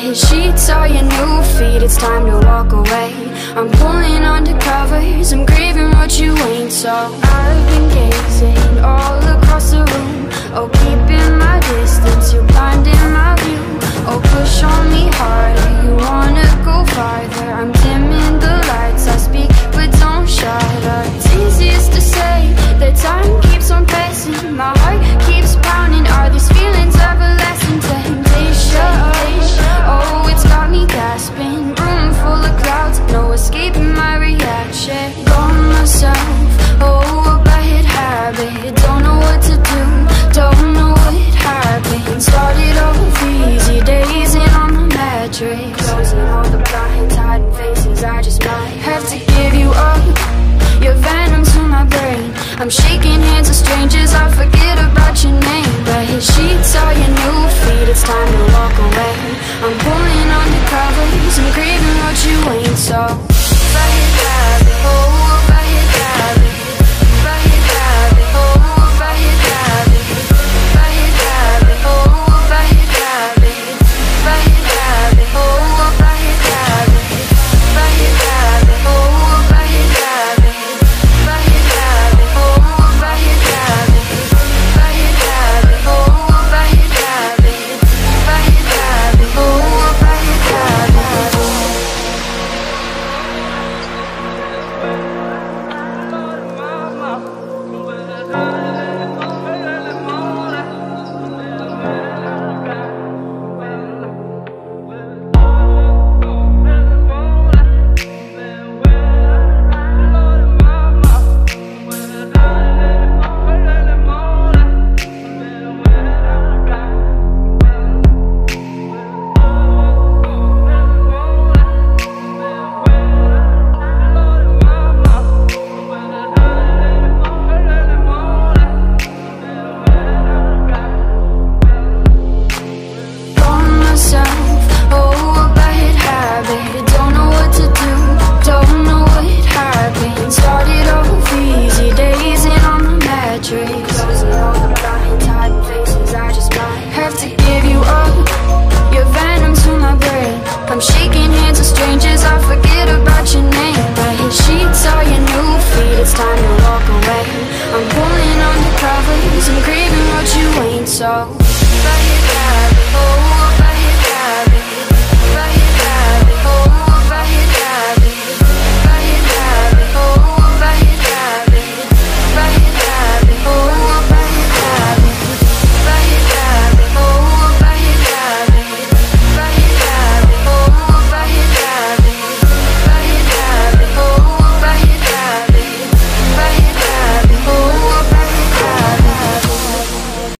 bed Sheets are your new feet, it's time to walk away. I'm pulling under covers, I'm grieving what you ain't. So I've been gazing all across the room. Oh, keeping my distance, you Oh, a bad habit. Don't know what to do. Don't know what happened. Started off easy. Dazing on the mattress Closing all the blinds Hiding faces. I just might have to give you up. Your venom to my brain. I'm shaking hands with strangers. I forget about your name. But his sheets are your new feet. It's time to walk away. I'm pulling undercovers. I'm craving what you ain't so so